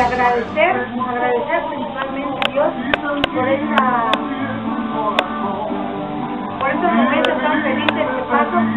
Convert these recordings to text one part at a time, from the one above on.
agradecer, agradecer principalmente a Dios por esta por estos momentos tan felices que paso.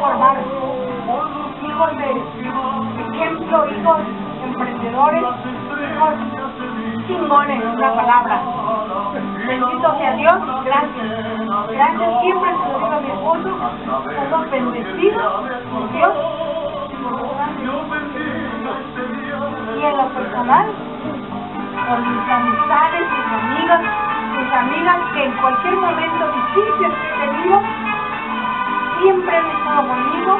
Formar. Hijos de ejemplo, hijos emprendedores, hijos chingones, es la palabra. Bendito sea Dios, gracias. Gracias siempre por Dios y en lo personal, por mis amistades, mis amigas, mis amigas que en cualquier momento difícil que he tenido, siempre han estado conmigo,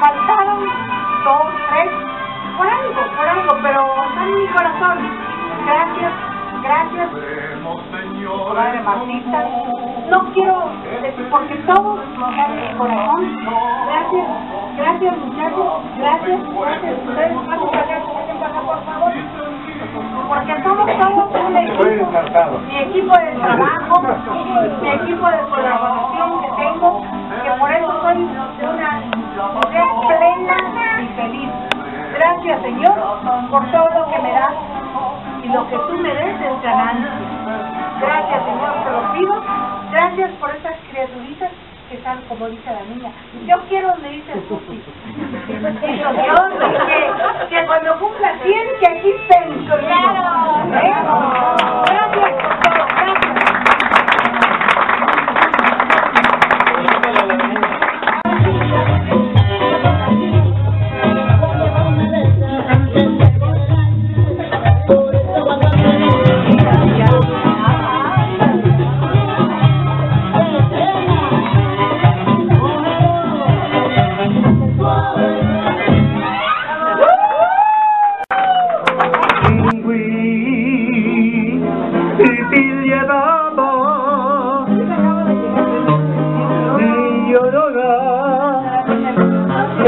faltaron dos, tres, por algo, por algo, pero están en mi corazón. Gracias, gracias, Padre Martita. No quiero decir, porque todos están en mi corazón. Gracias, gracias muchachos, gracias, gracias ustedes. Pasen por favor. Porque somos todos un equipo. Mi equipo de trabajo, mi equipo de colaboración que tengo, que por eso soy una mujer plena y feliz. Gracias, Señor, por todo lo que me das y lo que tú me des es ganancia. Gracias, Señor, te lo pido. Gracias por estas criaturitas que están, como dice la niña. Yo quiero donde dice Susi. Digo,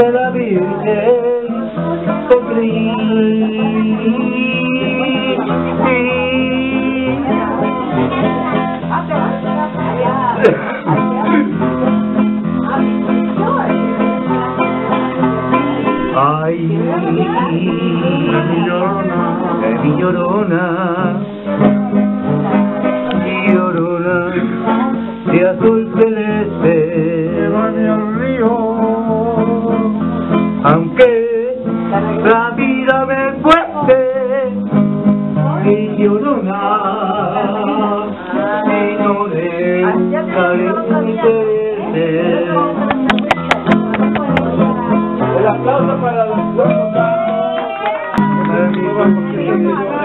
de la Virgen te Ay, mi llorona, mi llorona, mi llorona, de azul celeste, llévame al río, aunque la vida me cueste, mi llorona, si no dejaré de. El aplauso para los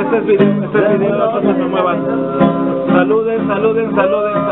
Este es video, este es video, no se muevan. Saluden, saluden, saluden,